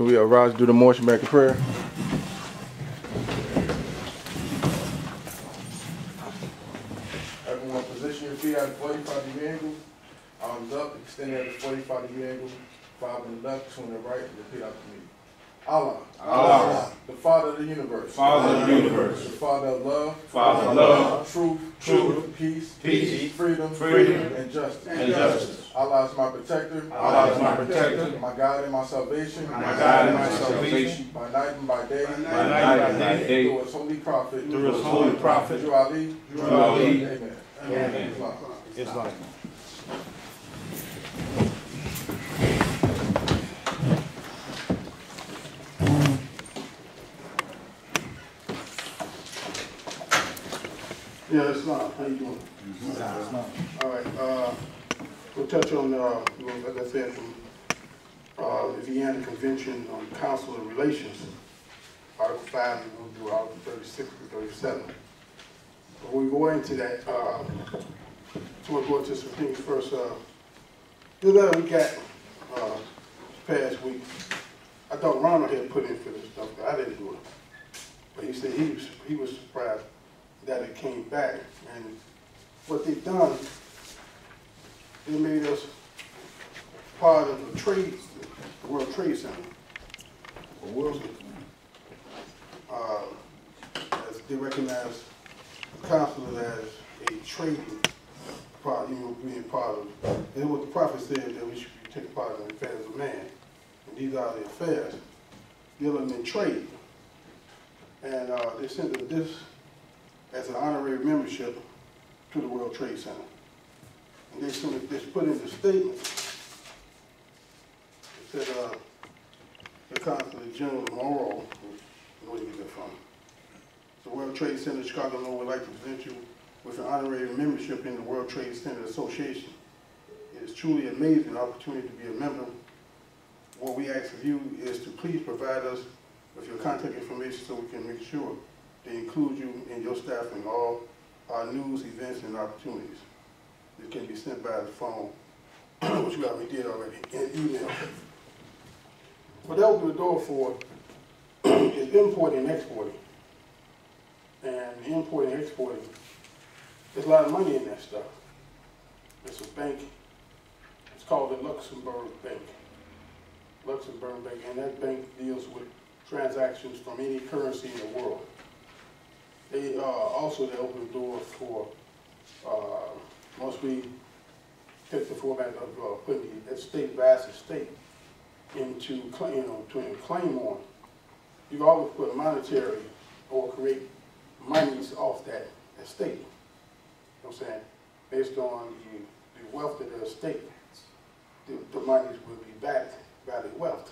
Can we uh, arise, do the motion back in prayer? Everyone position your feet at a forty-five degree angle. Arms up, extend at a forty-five degree angle. Five on the left, two on the right, repeat after me. Allah. Allah. The Father of the universe. Father of the universe. The Father of love. Father of love, Truth. Truth. Peace. Peace. Freedom. Freedom. And justice. and justice. Allah is my protector. Allah is my protector, My God and my salvation. my God and my salvation, By night and by day. by night and by day, Through his holy prophet. through his holy prophet, Through Ali. Through Ali. Amen. Amen. Islam. Islam. Yeah, it's not. How you doing? It's not. All right, uh, we'll touch on, uh, as I said, from, uh, the Vienna Convention on Consular Relations, Article five, and we'll do Article thirty-six and thirty-seven. Before we go into that, uh, so we'll go into some things first, uh, the letter we got, uh, past week, I thought Ronald had put in for this stuff, but I didn't do it. But he said he was, he was surprised that it came back. And what they've done, they made us part of the trade, the World Trade Center. or World, uh, as they recognize the consulate as a trading part, you know, being part of, and what the prophet said, that we should be taking part in the affairs of man. And these are the affairs dealing in trade. And, uh, they sent us this as an honorary membership to the World Trade Center. And they they put in the statement, it said, uh, the General Morrow, where you get from? The World Trade Center, Chicago, Illinois, would like to present you with an honorary membership in the World Trade Center Association. It is truly an amazing opportunity to be a member. What we ask of you is to please provide us with your contact information so we can make sure to include you in your staff in all our news, events, and opportunities. It can be sent by the phone, which we already did already, and email. What that opened the door for is importing and exporting. And importing and exporting, there's a lot of money in that stuff. There's a bank, it's called the Luxembourg Bank. Luxembourg Bank, and that bank deals with transactions from any currency in the world. They, uh, also, they open the door for, uh, once we take the format of, uh, putting the estate, vast estate into, claim, you know, to claim on, you always put monetary or create monies off that estate. You know what I'm saying? Based on the, the wealth of the estate, the, the monies will be backed by the wealth.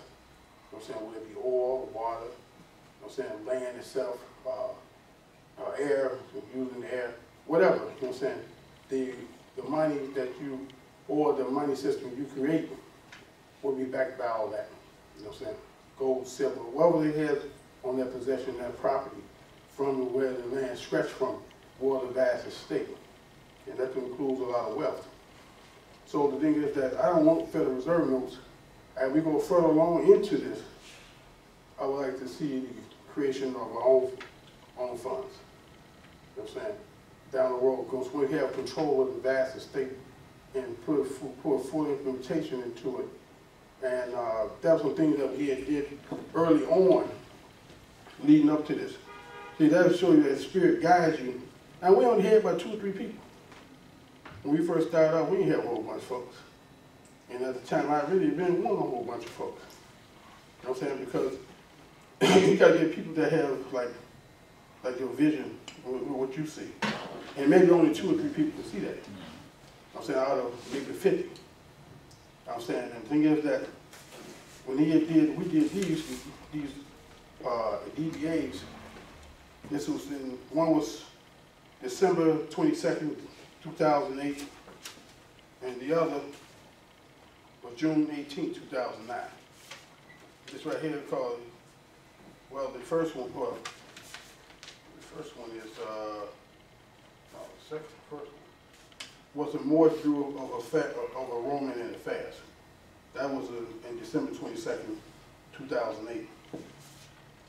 You know what I'm saying? Whether it be oil, water, you know what I'm saying, land itself, uh, uh, air, using the air, whatever, you know what I'm saying? The, the money that you, or the money system you create will be backed by all that, you know what I'm saying? Gold, silver, whatever they have on their possession, their property, from where the land stretched from, or the vast estate. And that includes a lot of wealth. So the thing is that I don't want Federal Reserve notes, as we go further along into this, I would like to see the creation of our own, own funds. You know what I'm saying? Down the road, because we have control of the vast estate and put, put full implementation into it. And, uh, that was some things that we had did early on, leading up to this. See, that'll show you that spirit guides you. And we only had about two or three people. When we first started out, we didn't have a whole bunch of folks. And at the time, I really didn't want a whole bunch of folks. You know what I'm saying? Because you gotta get people that have like, like your vision, what you see. And maybe only two or three people can see that. I'm saying out of maybe fifty. I'm saying, and the thing is that when he did, we did these, these, uh, DBAs, this was in, one was December twenty-second, two thousand eight, and the other was June eighteenth, two thousand nine. This right here called, well, the first one, well, the first one is, uh, second, first was a more through of a of a Roman and a fast. That was uh, in December twenty-second, two thousand eight.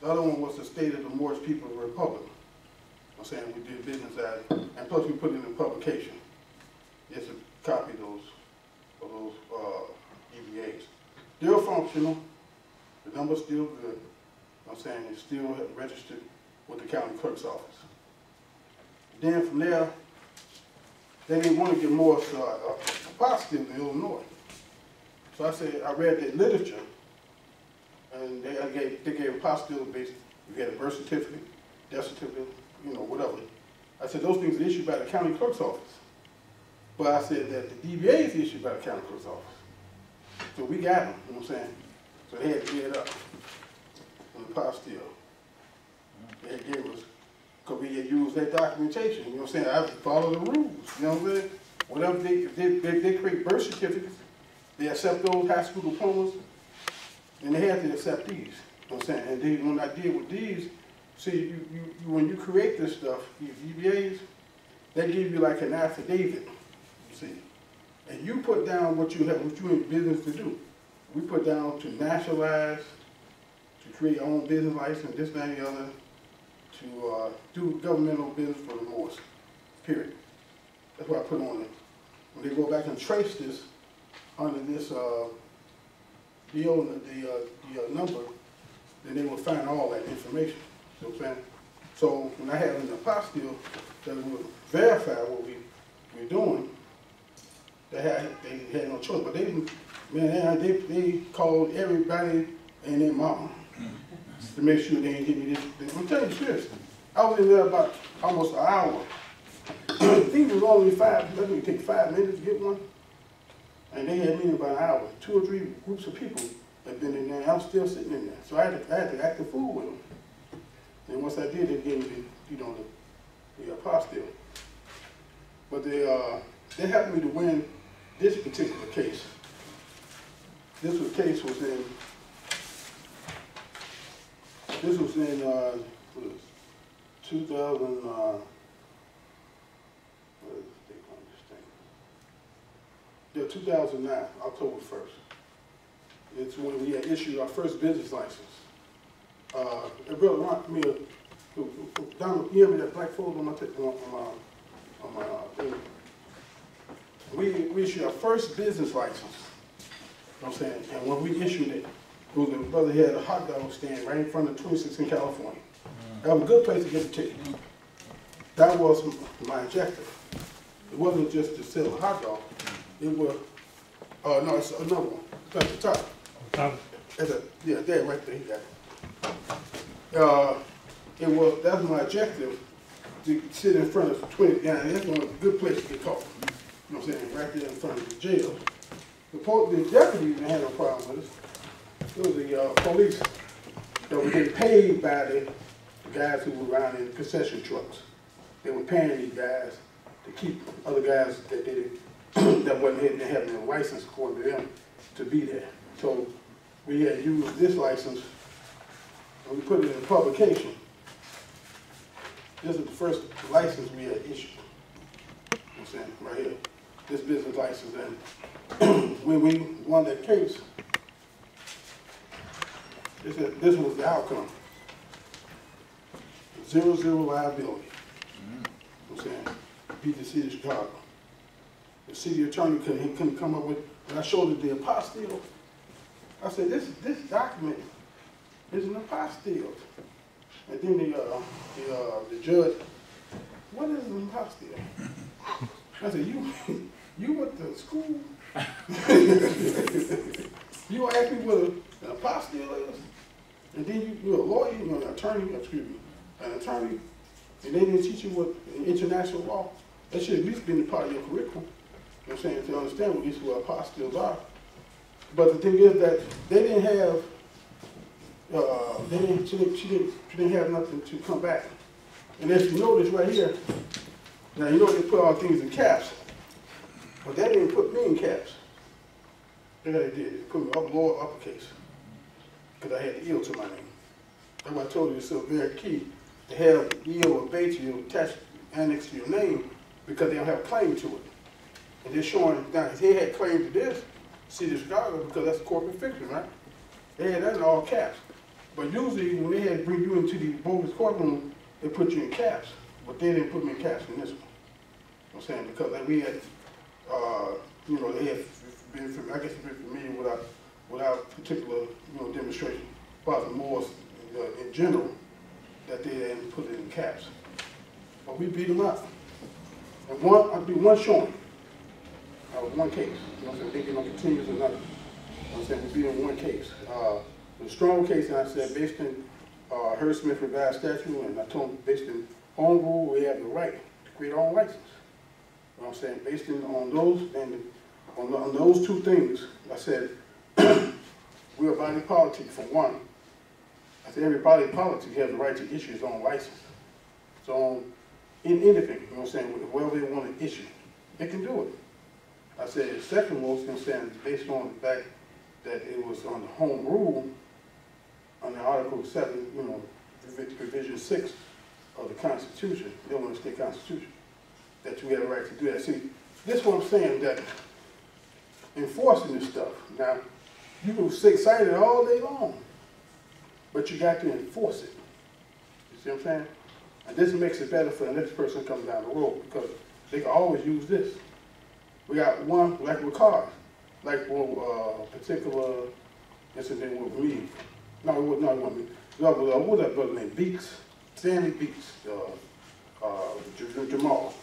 The other one was the State of the Moorish People's Republic. I'm saying we did business at it, and plus we put it in publication. It's a copy of those, of those, uh, DBAs. Still functional, the number's still good. I'm saying it's still registered with the county clerk's office. Then from there, they didn't want to get more, uh, uh, apostille in Illinois. So I said, I read the literature, and they, I gave, they gave apostille based, you had a birth certificate, death certificate, you know, whatever. I said, those things are issued by the county clerk's office. But I said that the DBA is issued by the county clerk's office. So we got them, you know what I'm saying? So they had to get up on the apostille. They gave us, because we had used that documentation, you know what I'm saying? I have to follow the rules, you know what I'm saying? Whatever they, they, they, they create birth certificates, they accept those high school diplomas, and they have to accept these, you know what I'm saying? And then when I did with these, see, you, you, you- when you create this stuff, these DBAs, they give you like an affidavit, you see? And you put down what you have, what you in business to do. We put down to nationalize, to create your own business license, this, that, and the other, to, uh, do governmental business for the Moors, period. That's what I put on it. When they go back and trace this under this, uh, deal, the, uh, the, uh, number, then they will find all that information, So? So when I had an apostille that would verify what we, we're doing, they had, they had no choice, but they, man, they, they called everybody and their mama to make sure they didn't give me this, I'm telling you seriously. I was in there about almost an hour. I think was only five, let me take five minutes to get one. And they had me in about an hour, two or three groups of people had been in there, and I was still sitting in there. So I had to, I had to act a fool with them. And once I did, they gave me the, you know, the, the apostille. But they, uh, they helped me to win this particular case. This was, case was in, this was in, uh, what is, two thousand, uh? Yeah, two thousand nine, October first. It's when we had issued our first business license. Uh, a brother, Ron, me, uh, down, you have that black folder on my, on, on my, on my, uh, thing? We, we issued our first business license. You know what I'm saying? And when we issued it, a brother had a hot dog stand right in front of 26 in California. That was a good place to get a ticket. That was my objective. It wasn't just to sell a hot dog. It was, uh, no, it's another one. It's at the top. It's a, yeah, there, right there, it. Uh, it was, that's my objective, to sit in front of 20, yeah, that's one of good place to get caught. You know what I'm saying, right there in front of the jail. The the deputies didn't have no problem with us. It was the, uh, police that were getting paid by the, the guys who were around in concession trucks. They were paying these guys to keep other guys that did, that wasn't, didn't have no license according to them, to be there. So we had used this license, and we put it in publication. This is the first license we had issued. I'm saying, right here, this business license, and when we won that case, this, this was the outcome. Zero, zero liability. You know I'm saying, beat the city of Chicago. The city attorney couldn't, he couldn't come up with, when I showed it the apostille, I said, this, this document is an apostille. And then the, uh, the, uh, the judge, what is an apostille? I said, you, you went to school? You ask me what an apostille is? And then you, you're a lawyer, you're an attorney, excuse me, an attorney, and they didn't teach you what international law? That should at least been part of your curriculum. You know what I'm saying, to understand what these what apostilles are. But the thing is that they didn't have, uh, they didn't, she didn't, she didn't, she didn't have nothing to come back. And as you notice right here, now you know they put all things in caps, but they didn't put me in caps. They did, they put me up lower uppercase, because I had the El to my name. That's why I told you it's so very key to have El or Batesville attached, annexed to your name, because they don't have claim to it. And they're showing, now, they had claim to this, city of Chicago, because that's a corporate fiction, right? They had that in all caps. But usually, when they had bring you into the bogus courtroom, they put you in caps, but they didn't put me in caps in this one. You know I'm saying, because like we had, uh, you know, they had been, I guess been familiar with our, with our particular, you know, demonstration, about the uh, in general, that they didn't put it in caps. But we beat them up. And one, I do one showing, uh, one case, you know what I'm saying, they get on continuous another. You know what I'm saying, we beat them one case. Uh, the strong case, and I said, based on uh, Smith revised statute, and I told them, based on home rule, we have the right to create our own license. You know what I'm saying, based on those, and on, on those two things, I said, we're a body politic for one. I said, every body politic has the right to issue its own license. So, in anything, you know what I'm saying, whatever they want to issue, they can do it. I said, second most concern is based on the fact that it was on the home rule, under Article seven, you know, provi- provision six of the Constitution, the Illinois State Constitution, that you have a right to do that. See, this is what I'm saying, that enforcing this stuff, now, you can stay excited all day long, but you got to enforce it. You see what I'm saying? And this makes it better for the next person coming down the road, because they can always use this. We got one, like with cars, like with uh, a particular incident with me. No, it was not with me. No, but, uh, what was that brother name? Beeks, Stanley Beeks, uh, uh, Jamal.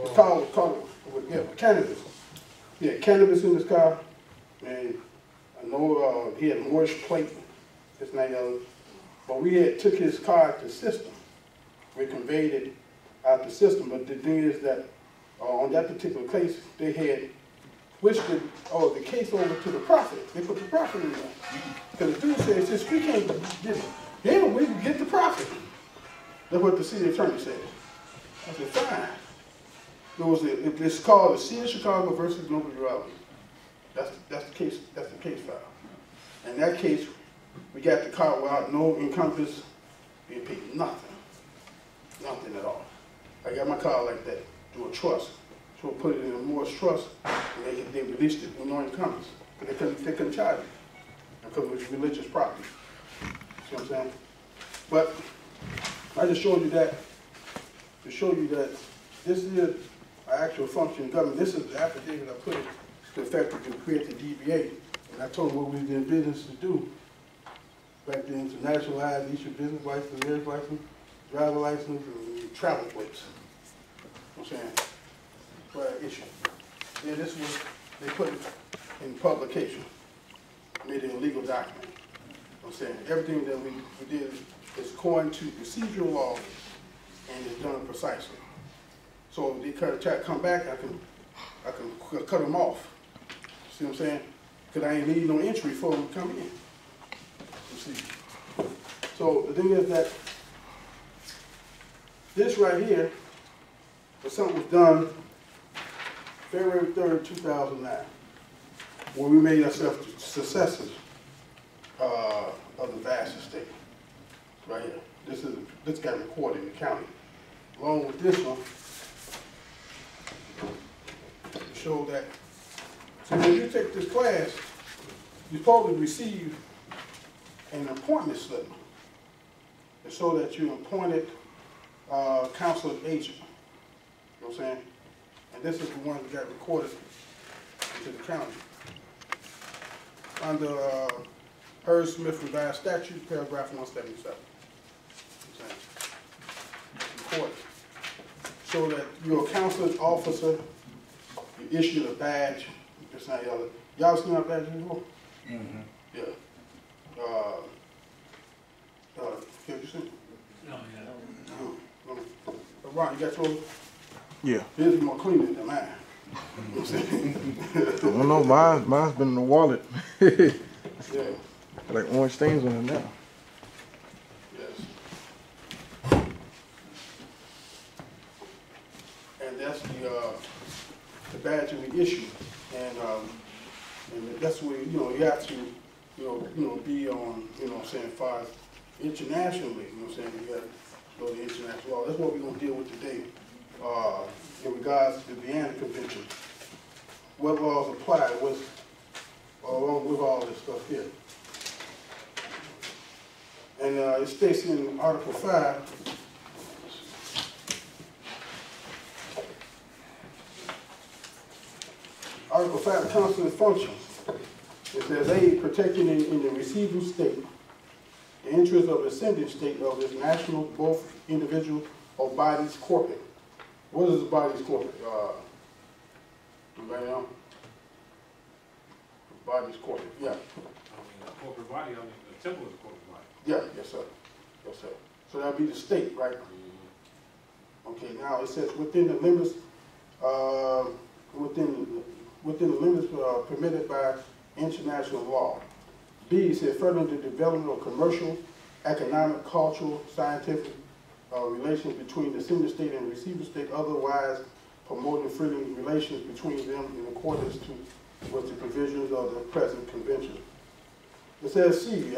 It's called, called, yeah, cannabis. Yeah, cannabis in his car, and I know, uh, he had Morris Moorish plate, this and that. But we had, took his car out the system. We conveyed it out the system, but the thing is that, uh, on that particular case, they had switched the, oh, the case over to the profit. They put the profit in there. Because the dude said, since we can't get it, then we can get the profit. That's what the city attorney said. I said, fine. It was, a- it- it's called the City of Chicago versus Nobel Urology. That's, that's the case, that's the case file. In that case, we got the car without no encompass, we paid nothing, nothing at all. I got my car like that, through a trust. So I put it in a Moorish trust, and they, they released it with no encompass. But they couldn't, they couldn't charge it, because it was religious property. See what I'm saying? But I just showed you that, to show you that this is an actual function of government. This is the affidavit I put it to effect to create the DBA. And I told them what we was in business to do. Back then, to nationalize, issue business license, license, driver license, and travel plates. I'm saying? Our issue. Then this was, they put it in publication, made it a legal document. I'm saying? Everything that we, we did is according to procedural law and is done precisely. So if they try to come back, I can, I can cut them off. See what I'm saying? Because I ain't need no entry for them to come in. See? So the thing is that this right here was something was done February third, two thousand nine, when we made ourselves successors uh, of the vast estate. Right here. This is, this got recorded in the county. Along with this one, show that, so when you take this class, you're supposed to receive an appointment slip to show that you're appointed uh, council agent. You know what I'm saying? And this is the one that got recorded into the county. Under uh, Herb Smith revised statute, paragraph one seventy-seven. You know Recorded. So that you're a council officer, you issued a badge, this not y'all, y'all seen our badge before? Mm-hmm. Yeah. Uh, uh, can you see? Oh, yeah. Uh, Ron, you got yours? Yeah. His is more cleaner than mine. You know I'm saying? I don't know, mine, mine's been in the wallet. Yeah, Like orange stains on it now. yes. And that's the, uh, the badge that we issue. That's where, you know, you have to, you know, you know, be on, you know what I'm saying, far internationally, you know what I'm saying, you got to go to international law. That's what we're gonna deal with today, uh, in regards to the Vienna Convention. What laws apply with, along with all this stuff here. And, uh, it states in Article five, Article five, council and functions. It says, aid protecting in, in the receiving state, the interest of the sending state of its national, both individual or bodies corporate. What is the bodies corporate? Uh, anybody know? Bodies corporate, yeah. I mean, a corporate body, I mean, the temple is a corporate body. Yeah, yes, sir. Yes, sir. So that'd be the state, right? Okay, now it says within the limits, uh, within, within the limits uh, permitted by international law. B, says further the development of commercial, economic, cultural, scientific, uh, relations between the sender state and receiver state, otherwise promoting friendly relations between them in accordance to, with the provisions of the present convention. It says C,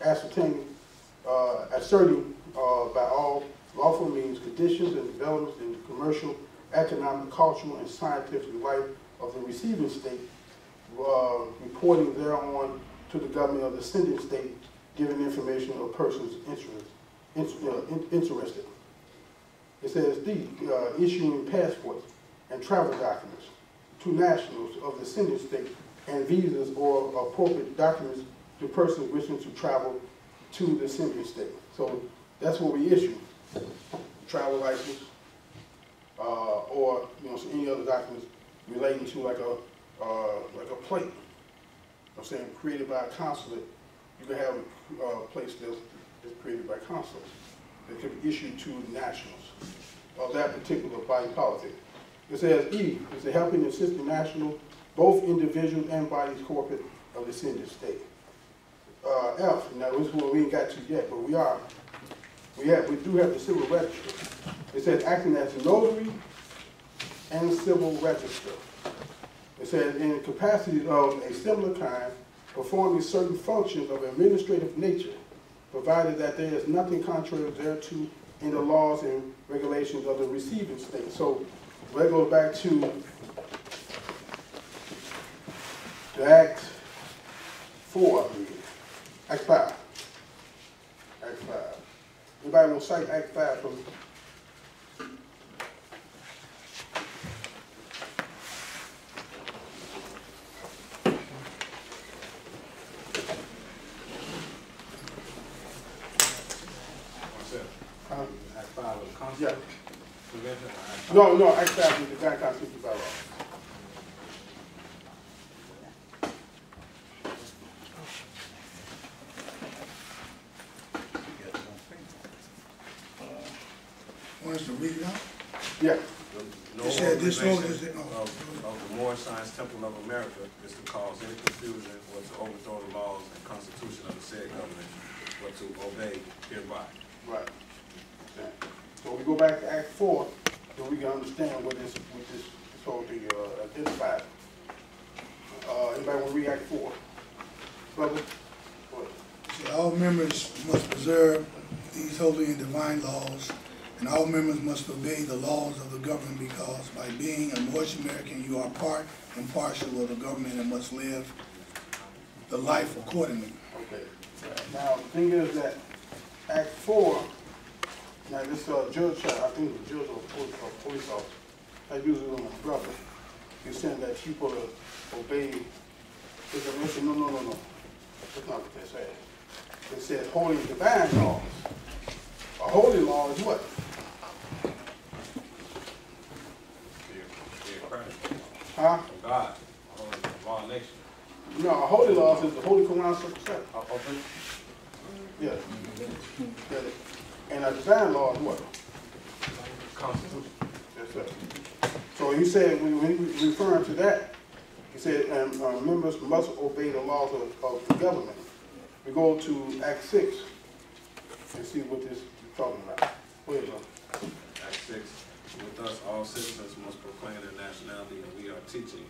ascertaining, uh, asserting, uh, by all lawful means conditions and developments in the commercial, economic, cultural, and scientific life of the receiving state, uh, reporting thereon to the government of the sending state, giving information of persons interested, in- uh, in- interested. It says D, uh, issuing passports and travel documents to nationals of the sending state and visas or appropriate documents to persons wishing to travel to the sending state. So that's what we issue, travel license, uh, or, you know, any other documents relating to like a, uh, like a plate. I'm saying created by a consulate, you can have a place that's, that's created by consulates that could be issued to nationals of that particular body politic. It says E, is the helping and assisting national, both individuals and bodies corporate of the sending state. Uh, F, now this is one we ain't got to yet, but we are, we have, we do have the civil register. It says acting as a notary and civil register. It says in capacity of a similar kind, performing certain functions of administrative nature, provided that there is nothing contrary thereto in the laws and regulations of the receiving state. So that goes back to Act four, I believe, Act five. Act five. Anybody want to cite Act five from? Myself. uh, Act five of the Yeah. concept convention, or Act five? No, no, Act five is the Grand Constitutional Bylaw. Want us to read it out? Yeah, No You said this organization organization- oh. Of, of the Moorish Science Temple of America is to cause any confusion or to overthrow the laws and constitution of the said government, or to obey hereby. right. So we go back to Act four, so we can understand what this, what this, this whole thing, uh, identified. Uh, anybody want to read Act four? Brother? Go all members must preserve these holy and divine laws, and all members must obey the laws of the government because by being a Moorish American, you are part and parcel of the government and must live the life accordingly. Okay. Now, the thing is that Act four, now this, uh, judge, I think the judge or police, or police officer, I use it on my brother, he's saying that people to obey, is a no, no, no, no. That's not what they said. It says holy divine laws. A holy law is what? Huh? God, our nation. No, a holy law is the Holy Quran Circle Seven. Uh, open, Yeah. Yeah. And a divine law is what? Constitution. Yes, sir. So he said, when when we referring to that, he said, um, uh, members must obey the laws of, of the government. We go to Act six and see what this is talking about. Go ahead. Act six, with us, all citizens must proclaim their nationality, and we are teaching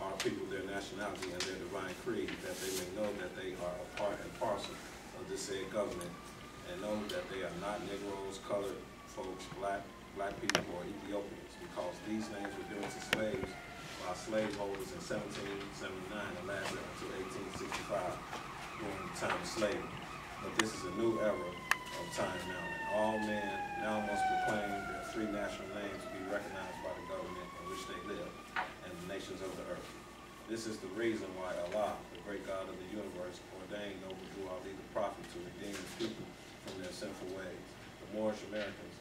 our people their nationality and their divine creed, that they may know that they are a part and parcel of this said government, and know that they are not Negroes, colored folks, black, black people, or Ethiopians, because these names were given to slaves by slaveholders in seventeen seventy-nine and lasted until eighteen sixty-five, during the time of slavery. But this is a new era of time now, and all men now must proclaim their three national names to be recognized by the government in which they live and the nations of the earth. This is the reason why Allah, the great God of the universe, ordained Noble Drew Ali the prophet to redeem his people from their sinful ways. The Moorish Americans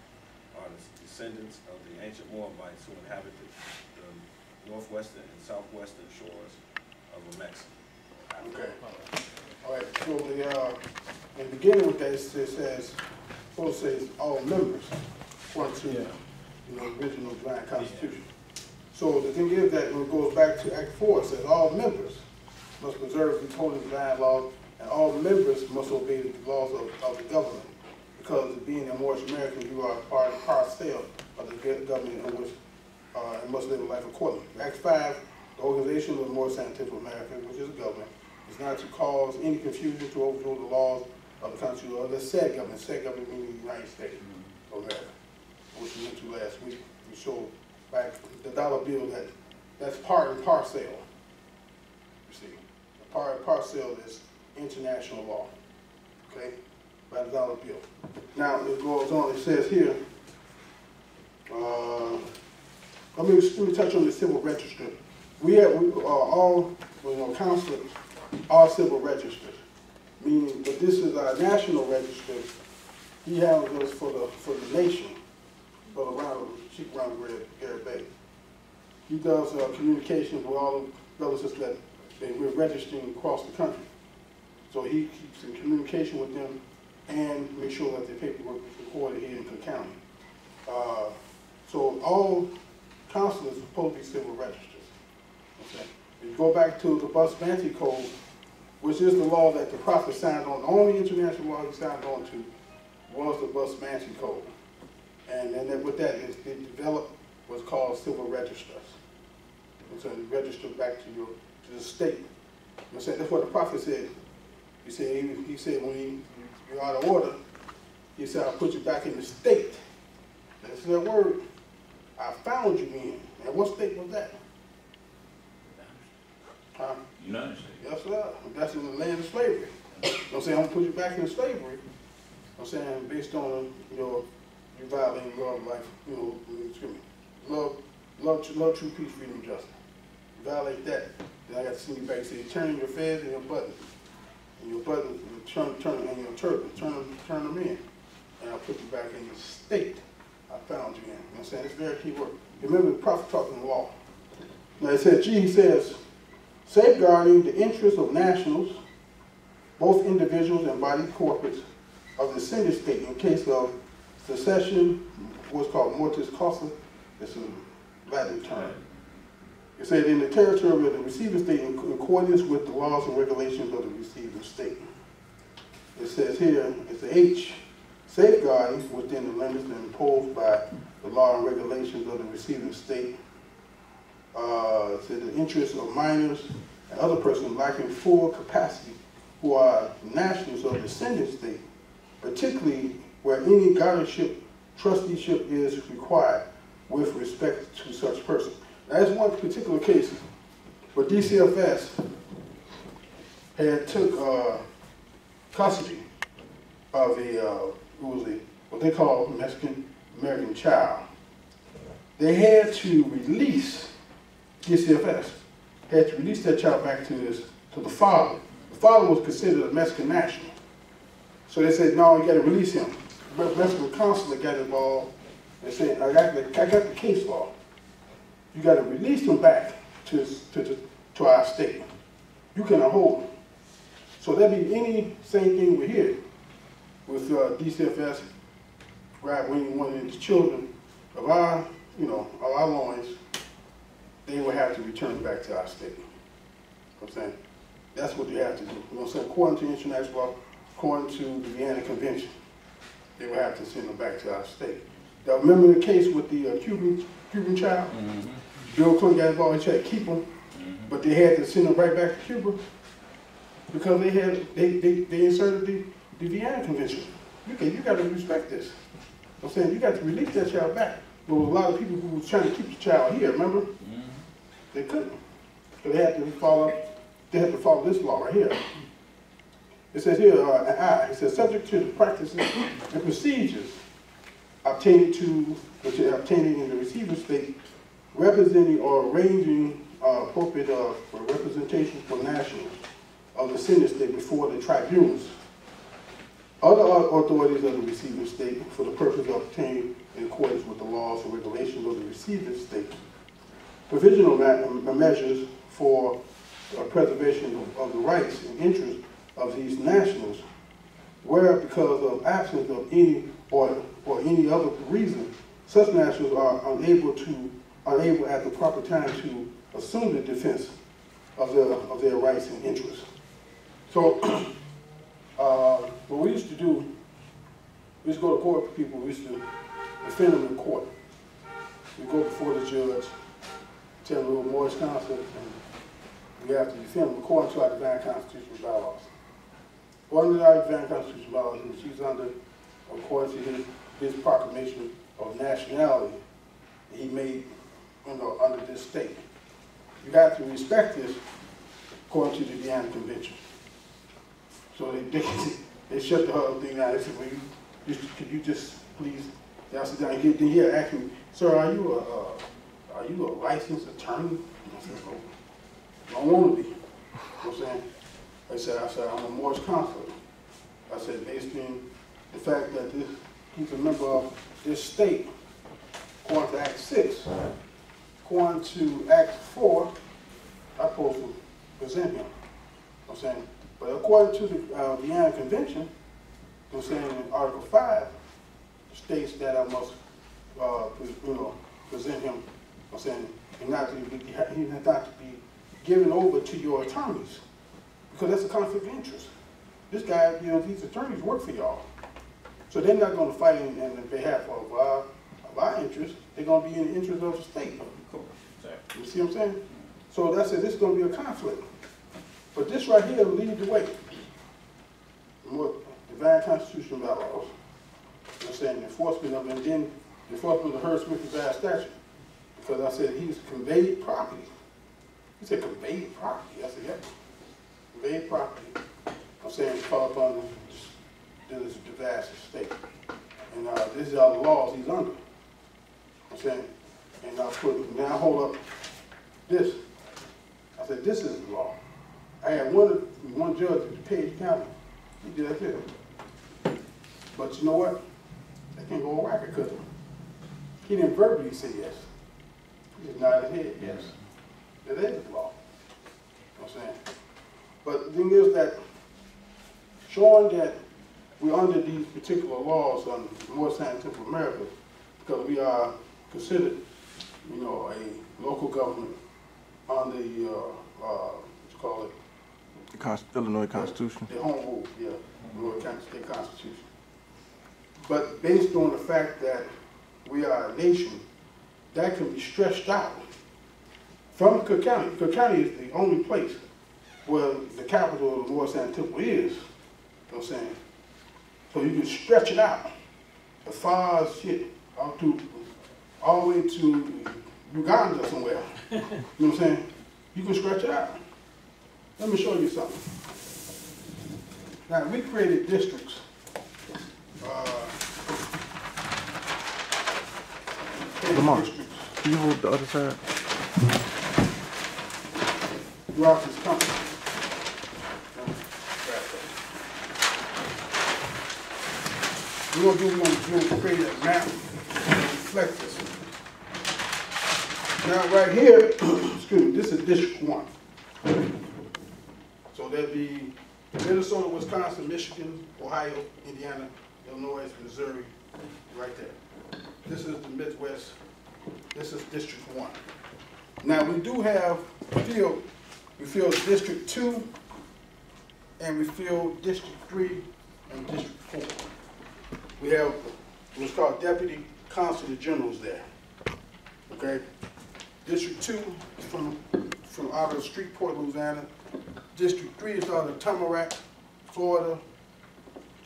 are the descendants of the ancient Moabites who inhabited the northwestern and southwestern shores of Mexico. Okay. All right, so the, uh, in the beginning with that, it says, supposed to say all members, according to, you know, original Divine Constitution. So the thing is that when it goes back to Act Four, it says all members must preserve these holy divine laws, and all members must obey the laws of, of the government. Because being a Moorish American, you are part and parcel of the government in which, uh, and must live a life accordingly. Act Five, the Organization of the Moorish Scientific America, which is a government, is not to cause any confusion to overrule the laws of the country or the said government, said government meaning the United States of America, which we went to last week. We showed back the dollar bill that, that's part and parcel. You see, the part and parcel is international law, okay, by the dollar bill. Now, it goes on, it says here, uh, let me, let me touch on the civil register. We have, we are all, you know, counselors, are civil registers, meaning, but this is our national register. He handles us for the, for the nation, for around, Chief Ron Garrett Bey. He does, uh, communications with all the brothers that we're registering across the country. So he keeps in communication with them and make sure that the paperwork is recorded here in Cook County. Uh, so all counselors are supposed to be civil registers. Okay. If you go back to the Bustamante Code, which is the law that the prophet signed on, the only international law he signed on to was the Bustamante Code. And then with that, is it developed what's called civil registers. And so you register back to your, to the state. You know? That's what the prophet said. He said, he, said when you're out of order, he said, I'll put you back in the state. That's that word I found you in. And what state was that? Huh? United States. Yes, sir. That's in the land of slavery. You know what I'm saying? I'm gonna put you back in slavery. You know what I'm saying? Based on your, you violating law of life, you know, excuse me. Love, love, love, true peace, freedom, justice. You violate that, then I got to send you back, say, turn your feds and your buttons. Your buttons, turn, turn, and your turban, turn, them- turn them in. And I'll put you back in the state I found you in. You know what I'm saying? It's very key word. Remember the prophet talking law. Now it says, G, he says, safeguarding the interests of nationals, both individuals and body corporates of the sender state in case of succession, what's called mortis causa, it's a Latin term. It said in the territory of the receiving state in accordance with the laws and regulations of the receiving state. It says here, it's a H, safeguarding within the limits imposed by the law and regulations of the receiving state uh, to the interests of minors and other persons lacking full capacity who are nationals of the sending state, particularly where any guardianship, trusteeship is required with respect to such person. That's one particular case where DCFS had took uh, custody of a, uh, was a, what they call Mexican American child. They had to release DCFS had to release that child back to his, to the father. The father was considered a Mexican national. So they said, no, you gotta release him. But Mexican consulate got involved and said, I got the, I got the case law. You gotta release them back to, to, to, to our state. You cannot hold them. So that'd be any, same thing with here, with, uh, DCFS, grab any one of these children of our, you know, of our loins, they would have to return back to our state. You I'm saying? That's what they have to do. You know I'm saying? According to international law, according to the Vienna Convention, they would have to send them back to our state. Now, remember the case with the uh, Cuban, Cuban child? Bill Clinton got involved, he tried to keep him, but they had to send them right back to Cuba because they had, they, they, they inserted the, the Vienna Convention. You can, you gotta respect this. I'm saying, you got to release that child back. There was a lot of people who was trying to keep the child here, remember? They couldn't. So they had to follow, they had to follow this law right here. It says here, uh, I, it says, subject to the practices and procedures obtained to, which are obtaining in the receiver state, representing or arranging uh, appropriate uh, for representation for nationals of the sender state before the tribunals. Other au- authorities of the receiving state for the purpose of obtaining in accordance with the laws and regulations of the receiving state. Provisional measures for uh, preservation of, of the rights and interests of these nationals, where because of absence of any or, or any other reason, such nationals are unable to, unable at the proper time to assume the defense of their, of their rights and interests. So, uh, what we used to do, we used to go to court for people, we used to defend them in court. We go before the judge, tell them little Morris counsel, and we have to defend them according to our divine constitutional bylaws. According to our divine constitutional bylaws, and she's under, according to his, his proclamation of nationality, he made, under, under this state. You have to respect this according to the Vienna Convention. So they, they, they shut the whole thing down. They said, well, you, just, could you just please, they asked down here ask me, sir, are you a, uh, are you a licensed attorney? I said, no, I don't want to be. You know what I'm saying? I said, I said, I'm a Morris consul. I said, based on the fact that this, he's a member of this state, according to Act 6, going to Acts 4, I to present him. I'm saying, but according to the uh, Vienna Convention, I'm saying in Article 5 states that I must, uh, you know, present him. I'm saying, and not to be, he not to be given over to your attorneys because that's a conflict of interest. This guy, you know, these attorneys work for y'all, so they're not going to fight in, in behalf of. Uh, of interest, they're gonna be in the interest of the state. Of course. Exactly. You see what I'm saying? So that's it, this is gonna be a conflict. But this right here lead the way. More divine constitutional bylaws. What I'm saying, enforcement of, and then enforcement of the Hearst Smith Divine statute. Because I said he's conveyed property. He said conveyed property. I said, yeah. Conveyed property. I'm saying call upon the, this vast estate. And, uh, these are the laws he's under. Saying, and I put, now hold up this. I said, this is the law. I had one, one judge in DuPage County, he did that too. But you know what? They can't go on record because he didn't verbally say yes. He just nodded his head, yes. That is the law. You know what I'm saying? But the thing is that showing that we're under these particular laws on North San Temple America, because we are considered, you know, a local government on the, uh, uh, what you call it, The Cons- Illinois Constitution. the home rule, yeah, Illinois State Constitution. But based on the fact that we are a nation, that can be stretched out from Cook County. Cook County is the only place where the capital of the North Temple is, you know what I'm saying? So you can stretch it out as far as shit, out to, all the way to Uganda somewhere. You know what I'm saying? You can stretch it out. Let me show you something. Now, we created districts. uh, created Lamar. districts Can you hold the other side? Throughout this country. We're gonna do, we're gonna, we're gonna create a map to reflect this. Now, right here, excuse me, this is District One. So there'd be Minnesota, Wisconsin, Michigan, Ohio, Indiana, Illinois, Missouri, right there. This is the Midwest, this is District One. Now, we do have field, we feel District Two, and we feel District Three and District Four. We have what's called deputy consulate generals there, okay? District Two is from, from out of Shreveport, Louisiana. District Three is out of Tamarac, Florida.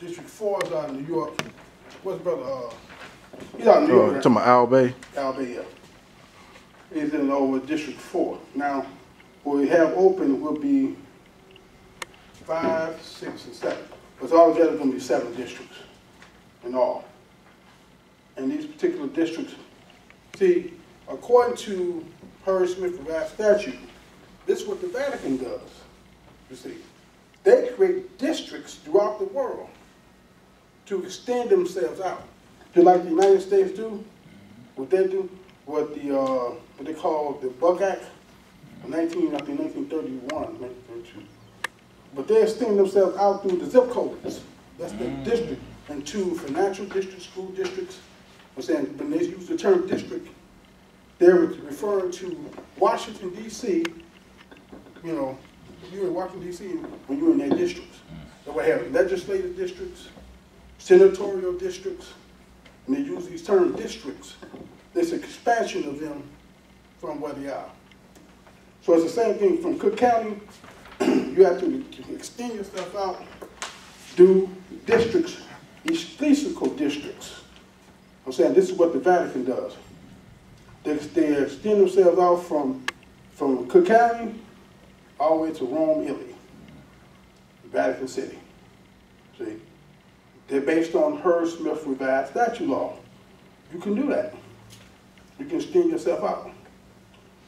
District Four is out of New York. What's brother, uh, he's out of New Uh, York, right? to my Owl Bay. Albania. Is in over District Four. Now, what we have open will be five, six, and seven. It's altogether gonna be seven districts in all. And these particular districts, see, according to Hurd Smith that statute, this is what the Vatican does, you see. They create districts throughout the world to extend themselves out. Just like the United States do, what they do, what the, uh, what they call the Buck Act, of nineteen, I think nineteen thirty-one, nineteen thirty-two. But they extend themselves out through the zip codes, that's the district, and two financial districts, school districts. I'm saying, when they use the term district, they're referring to Washington DC, you know, you're in Washington DC when you're in their districts. They will have legislative districts, senatorial districts, and they use these terms districts. There's expansion of them from where they are. So it's the same thing from Cook County, you have to extend yourself out, do districts, ecclesiastical districts. I'm saying this is what the Vatican does. They, they extend themselves out from, from Cook County all the way to Rome, Italy, Vatican City. See? They're based on Hurd Smith Revised Statute Law. You can do that. You can extend yourself out.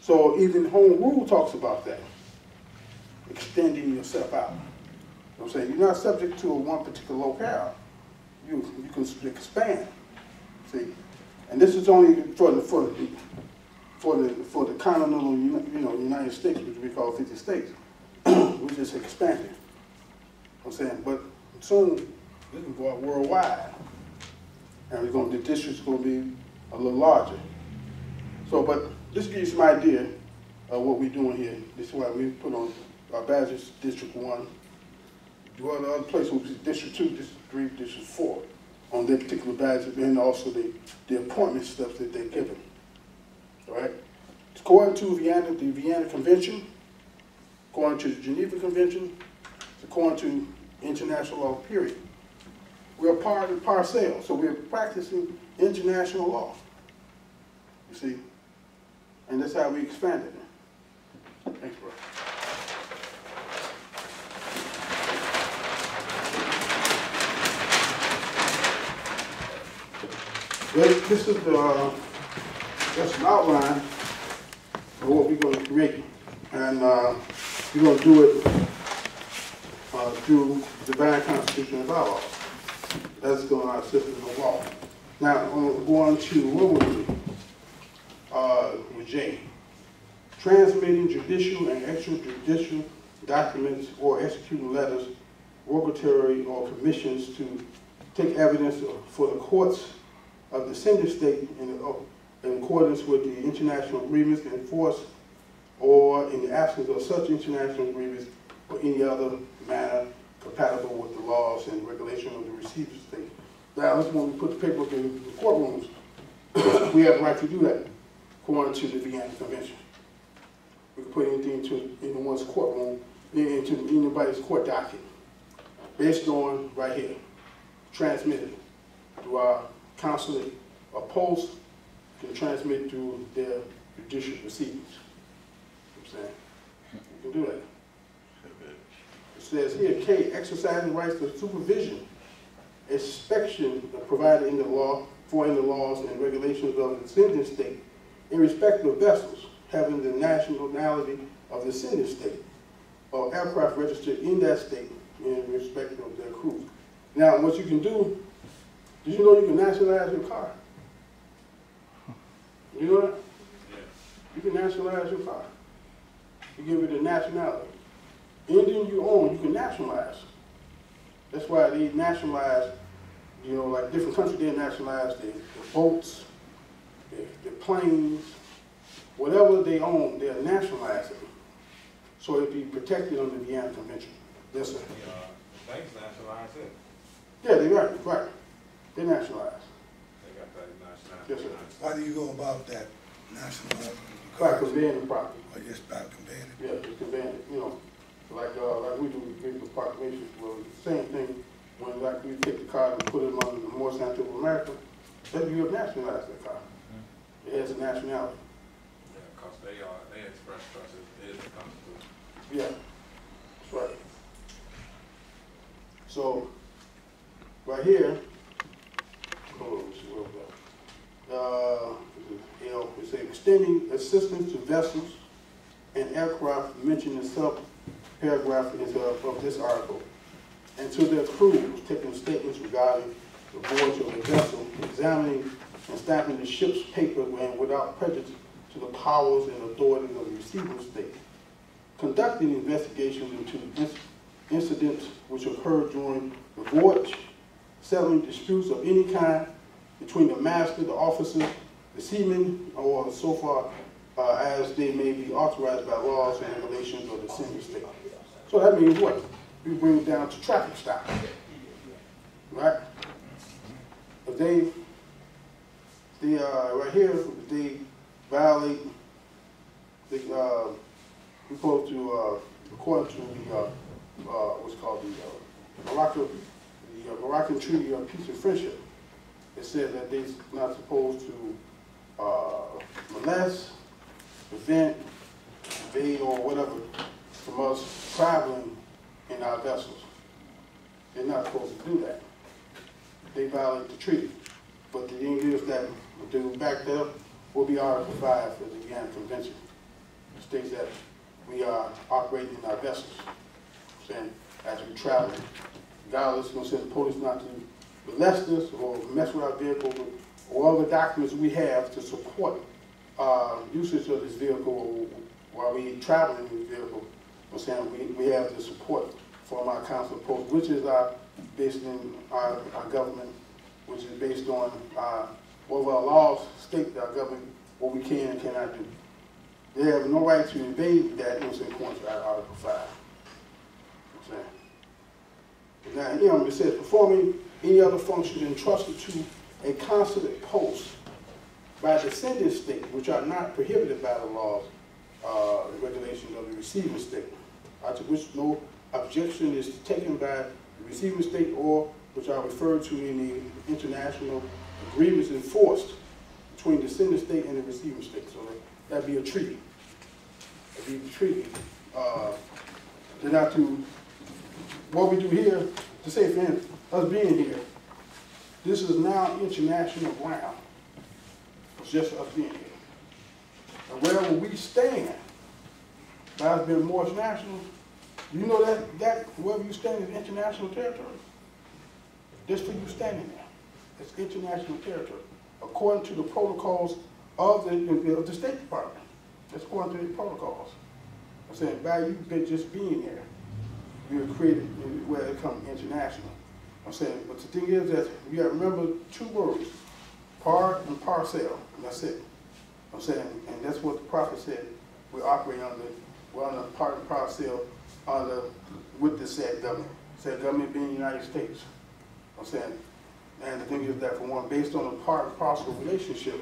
So even Home Rule talks about that, extending yourself out. You know I'm saying? You're not subject to one particular locale. You, you can expand, see? And this is only for the, for the, for the, for the continental, you know, United States, which we call fifty states. We're just what I'm saying, but soon, this can go worldwide. And we're gonna, the district's gonna be a little larger. So, but this gives you some idea of what we're doing here. This is why we put on our badges, District One. The other, other place will be District Two, District Three, District Four, on their particular badges, and also the, the appointment stuff that they're given. All right? According to Vienna, the Vienna Convention, according to the Geneva Convention, according to international law, period. We're part and parcel, so we're practicing international law. You see? And that's how we expanded it. Thanks, bro. This, this is the, uh, that's an outline of what we're gonna create. And, uh, we're gonna do it, uh, through divine constitution and bylaws. That's going our system of law. Now, I'm going to, what we, uh, with J. Transmitting judicial and extrajudicial documents or executing letters, rogatory or commissions to take evidence for the courts of the sender state in, in accordance with the international agreements enforced or in the absence of such international agreements or any other manner compatible with the laws and regulation of the receiver state. Now, that's when we put the paperwork in the courtrooms. we have the right to do that, according to the Vienna Convention. We can put anything into anyone's courtroom, into anybody's court docket, based on right here, transmitted through our consulate or post, can transmit through their judicial proceedings. You know I'm saying? You can do that. It says here, K, exercising rights to supervision, inspection provided in the law, for in the laws and regulations of the sending state, in respect of vessels having the nationality of the sending state, or aircraft registered in that state in respect of their crew. Now, what you can do, did you know you can nationalize your car? You know that? You can nationalize your car. You give it a nationality. Anything you own, you can nationalize. That's why they nationalize, you know, like different countries, they nationalize their, their boats, their, their planes, whatever they own, they're nationalizing. So it'd be protected under the Vienna Convention. Yes, sir. The, uh, the banks nationalize it. Yeah, they right, right. They nationalize. They got that nationality. Yes, sir. Why do you go about that national? Right, conveying the property. Or just about conveying it? Yeah, it's conveying, it, you know, like, uh, like we do, we give the proclamation, well, the same thing, when like we take the car and put it on the Morris County of America, that you have nationalized that car. It has a nationality. Yeah, cause they are, they express trust, it is the Constitution. Yeah, that's right. So, right here, we go. Uh, you know, we say extending assistance to vessels and aircraft mentioned in sub-paragraph is, uh, of this article. And to their crews, taking statements regarding the voyage of the vessel, examining and stamping the ship's paper and without prejudice to the powers and authorities of the receiving state. Conducting investigations into inc- incidents which occurred during the voyage, settling disputes of any kind between the master, the officers, the seamen, or so far uh, as they may be authorized by laws and regulations of the sender state. So that means what? We bring it down to traffic stop. Right? If they, the, uh, right here, if they violate the, uh, supposed to, uh, according to the, uh, uh, what's called the, uh, Morocco, the uh, Moroccan Treaty of Peace and Friendship, it said that they're not supposed to, uh, molest, prevent, evade, or whatever from us traveling in our vessels. They're not supposed to do that. They violate the treaty. But the is that, do back up, will be Article Five of the Vienna Convention. It states that we are operating in our vessels, saying, as we travel, God is going to send the police not to molest us or mess with our vehicle or other documents we have to support uh, usage of this vehicle while we traveling in this vehicle. I'm saying we, we have the support from our council post, which is our, based in our, our government, which is based on uh, what our laws state that our government, what we can and cannot do. They have no right to invade that innocent country, Article 5. Now, know, it says performing any other function entrusted to a consulate post by the sending state, which are not prohibited by the laws, uh, and regulations of the receiving state, uh, to which no objection is taken by the receiving state or which are referred to in the international agreements enforced between the sending state and the receiving state. So that'd be a treaty. That'd be a treaty. Uh, They're not to, what we do here, to say, for us being here, this is now international ground. It's just us being here. And wherever we stand, by us being more National, you know that, that, wherever you stand is international territory. Just for you standing there, it's international territory, according to the protocols of the, of the State Department. That's according to the protocols. I'm saying, by you just being there, you're created, where it comes international. I'm saying, but the thing is that you gotta remember two words, par and parcel, and that's it. I'm saying, and that's what the prophet said, we operate under, we're a part and parcel under, with the said government, said government being the United States. I'm saying, and the thing is that for one, based on a part and parcel relationship,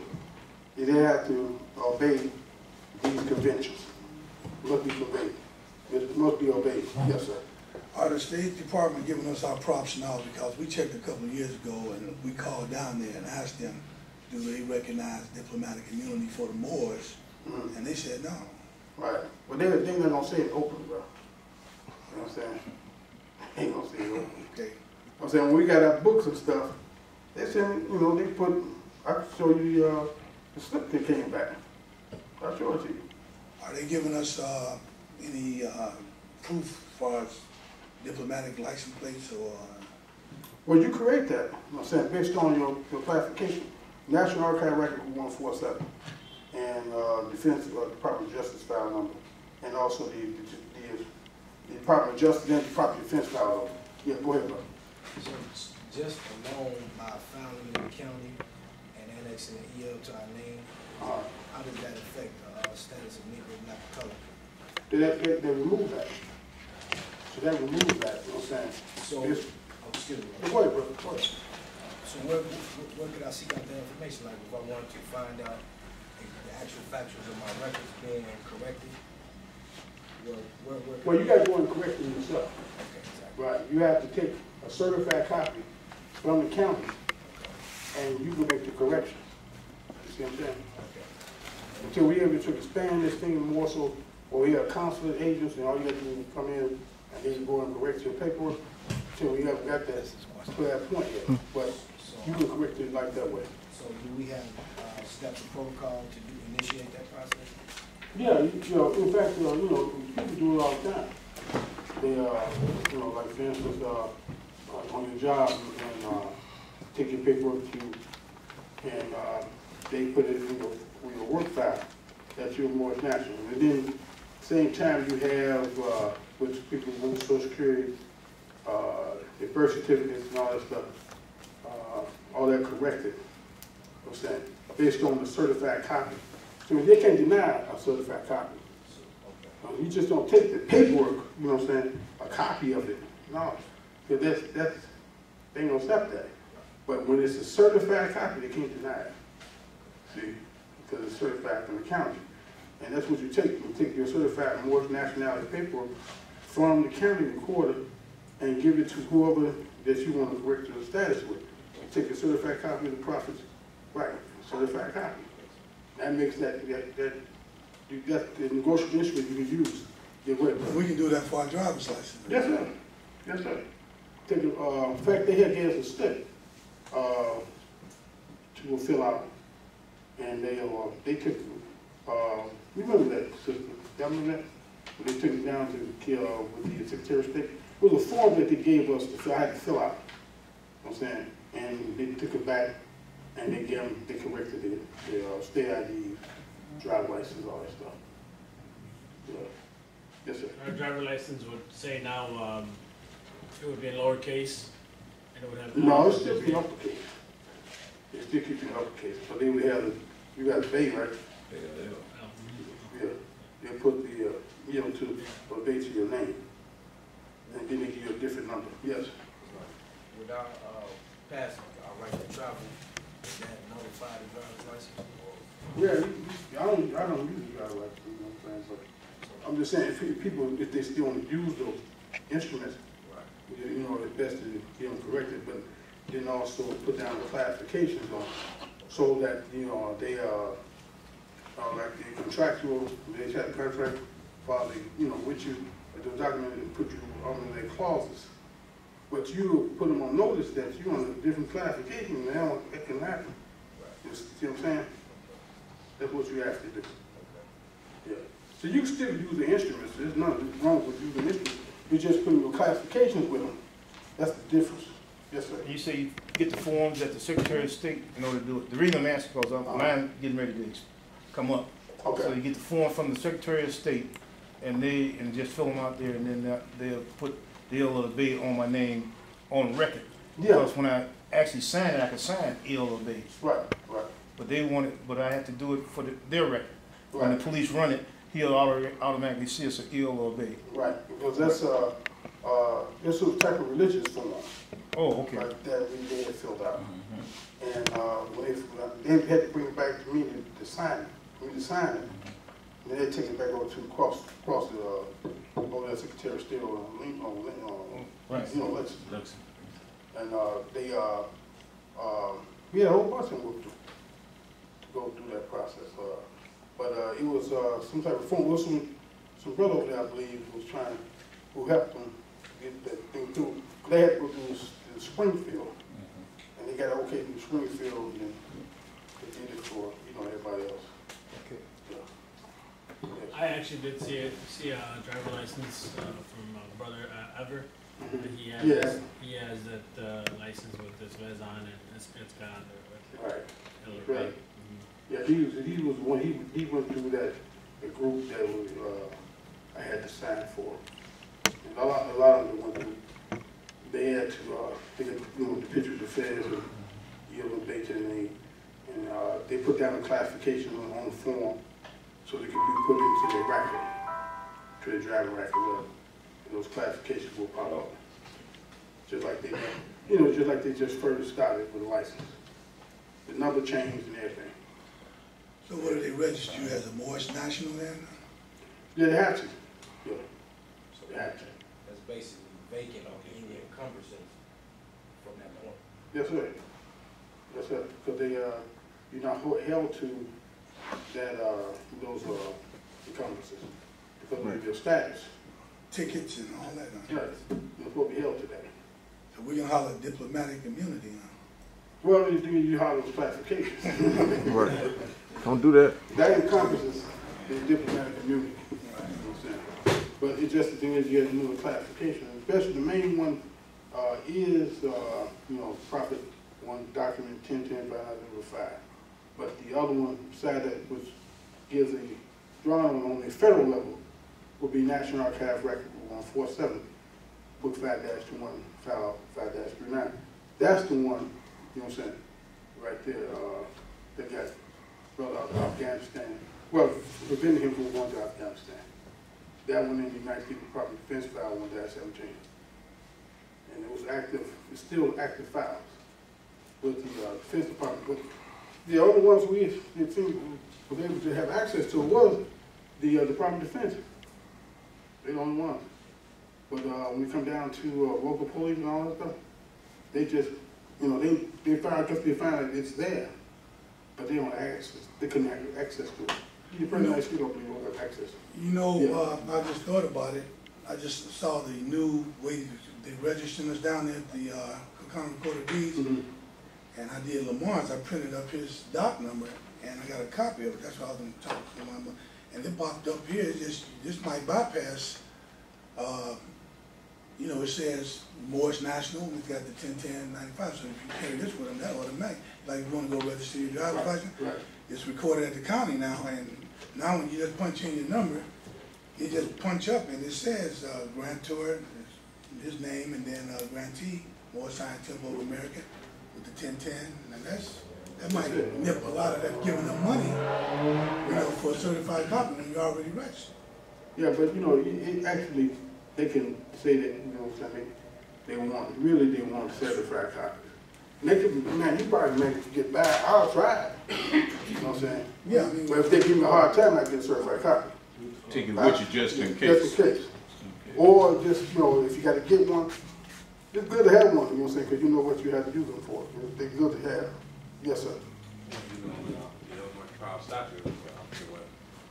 they have to obey these conventions. Must be obeyed. It must be obeyed, yes, sir. Are the State Department giving us our props now, because we checked a couple of years ago and we called down there and asked them, do they recognize diplomatic immunity for the Moors? Mhm. And they said no. Right, but they're the thing they not gonna say it open, bro. You know what I'm saying? They ain't gonna say it open. Okay, I'm saying, when we got our books and stuff, they said, you know, they put, I can show you, uh, the slip that came back. I'll show it to you. are they giving us, uh, any, uh, proof as far as diplomatic license plates or? Well, you create that, you know what I'm saying, based on your, your classification. National Archive Record one four seven, and, uh, Defense, uh, Department of Justice file number, and also the, the, the Department of Justice and Department of Defense file number. Yeah, go ahead, bro. So just alone by founding in the county and annexing the EL to our name, Uh, how does that affect the uh, status of Negro black color? They, they, they removed that. So they remove that, you know what I'm saying? So, Yes. oh, excuse me. Go ahead, brother, go ahead. So where, where, where could I seek out that information? Like if I wanted to find out the the actual factuals of my records being corrected? Where, where, where? Well, you gotta go and correct it yourself. Okay, exactly. Right, you have to take a certified copy from the county, and you can make the correction. You see what I'm saying? Okay. Until we able to expand this thing more so, or we have consulate agents, and all you have to do is come in, and then you go and correct your paperwork, So we haven't got that, to that point yet, but you can correct it like that way. so do we have, uh, steps of protocol to do, initiate that process? Yeah, you, you know, in fact, uh, you know, people do it all the time. They, uh, you know, like for instance, uh, uh, on your job, and, uh, take your paperwork to, and, uh, they put it in your, in your work file, that you're more natural. And then, same time you have, uh, with people with social security, uh, their birth certificates and all that stuff, uh, all that corrected, I'm saying, based on the certified copy. So they can't deny a certified copy. Uh, You just don't take the paperwork, you know what I'm saying, a copy of it, no, because that's, that's, they gonna accept that. But when it's a certified copy, they can't deny it. See, because it's certified from the county. And that's what you take, you take your certified Moorish nationality paperwork from the county recorder and give it to whoever that you want to correct your status with. Take a certified copy of the profits, right, certified copy. That makes that, that, that, you got the negotiable instrument you can use. Get of. We can do that for our driver's license. Yes, sir. Yes, sir. Take, a, uh, in fact, they had gave us a stick, uh, to fill out. And they, uh, they took, uh, remember that system, remember that? When they took it down to kill, uh, with the Secretary of State. It was a form that they gave us to fill, I had to fill out. You know what I'm saying? And they took it back and they gave them, they corrected it, the, uh, state ID, driver license, all that stuff. Yeah. Yes, sir. Our driver license would say now, um, it would be in lowercase, and it would have. No, it's still the uppercase. It's still keeping uppercase, but then we have, you got the bay, right? Yeah, they put the, uh, you know, to, or bay to your name. And then they give you a different number, yes. Without uh, passing, our right to travel, is that notify the driver's license? Yeah, you- you- I don't, I don't usually drive like, you know what I'm saying, but I'm just saying, if people, if they still want to use those instruments, Right. you know, it's best to get them corrected, but then also put down the classifications on, so that, you know, they are, uh, Uh, like the contractual, they have a contract, probably, you know, with you, the document and put you um, on their clauses. But you put them on notice that you're on a different classification, now it can happen. You see what I'm saying? That's what you have to do. Yeah. So you still use the instruments, there's nothing wrong with using instruments, you just put your classifications with them. That's the difference. Yes, sir. You say you get the forms at the Secretary of State in order to do it. The reason I'm asking because I'm, uh-huh. mine getting ready to come up. So you get the form from the Secretary of State and they, and just fill them out there and then that- they'll put the ill or the on my name on record. yeah, Because when I actually sign it, I can sign El Bey. right, right, But they want it, but I have to do it for the- their record. Right. When the police run it, he'll auto- automatically see it's an El Bey. right, because that's, uh, uh, this was type of religious form, Oh, okay. like that we they had filled out. And, uh, when they, they had to bring it back to me to, to sign it, for me to sign it. And then they take it back over to cross, cross the, uh, over there Secretary of State, or, Lin- or, Lin- or, Right. you know, let's, And, uh, they, uh, uh, we had a whole bunch of them to, to go through that process, uh, but, uh, it was, uh, some type of phone, was some, some brother over there, I believe, who was trying, who helped them get that thing through. They had to go through to Springfield, and they got it okay through Springfield, and then they did it for, you know, everybody else. Yes. I actually did see it, see a driver license, uh, from uh, brother uh, Ever. Mhm. He has, he has that, uh, license with his Vez on and it's, it's got there. Right. with- Right. Mhm. Yeah, he was, he was one, he, he went through that, the group that was, uh, I had to sign for. And a lot, a lot of them went through, they had to, uh, they had, you know, the pictures of feds and, you know, and they, and, uh, they put down the classification on, on the form so they could be put into their record, to the driver record, well, and those classifications will pop up. Just like they, you know, just like they just first started with a license. The number changed and everything. So what do they register you as a Moorish national then? Yeah, they have to. Yeah, So they have to. that's basically vacant on any encumbrances from that point. Yes, sir. Yes, sir. Because they, uh, you're not held to that, uh, those, uh, encumbrances. Because of your status. Tickets and all that? huh? Yes, you're supposed to be held to that. So we can holler diplomatic immunity now. Well, you do, you have those classifications. Right. Don't do that. That encompasses the diplomatic immunity. You know what I'm saying? But it's just the thing is, you have to know the classification, especially the main one, uh, is, uh, you know, profit one document ten ten five zero five. But the other one, beside that, which gives a drawing on the federal level, would be National Archive Record one four seven, book five dash two one, file five dash three nine. That's the one, you know what I'm saying, right there, uh, that got brought out of Afghanistan, well, preventing him from going to Afghanistan. That one in the United States Department of Defense file one dash seventeen. And it was active, it's still active files with the uh, Defense Department. But the only ones we, it seemed, was able to have access to was the uh, Department of Defense. They're the only ones. But uh, when we come down to uh, local police and all that stuff, they just, you know, they, they find, because they find that it's there, but they don't have access, they couldn't have access to it. You pretty much, you don't believe have access. You know, Yeah. uh, I just thought about it. I just saw the new way they're registering us down there at the, uh, Cook County Recorder of Deeds. And I did Lamar's, I printed up his doc number, and I got a copy of it, that's why I was gonna talk to him. And it popped up here, it just, this might bypass, uh, you know, it says Moorish National, we've got the ten ten ninety-five, so if you carry this with them, that automatic. Like, you wanna go register your driver's license, Right. it's recorded at the county now, and now when you just punch in your number, you just punch up and it says, uh, grantor, his name, and then, uh, grantee, Moorish Science Temple of America, with the ten-ten, and that's, that might nip a lot of that giving them money, you know, for a certified copy when you're already registered. Yeah, but you know, it, it actually, they can say that, you know, what I'm saying, they want, really they want certified copies. And they can, man, you probably make it get by, I'll try it, you know what I'm saying? Yeah, I mean, But if they give me a hard time, I get a certified copy. Take it with you just in case. Just case. in case. Or just, you know, if you gotta get one, it's good to have one, you know what I'm saying, cause you know what you have to use them for. They're good to have. Yes, sir. You know, uh, you know, my power statute, I'm sure what,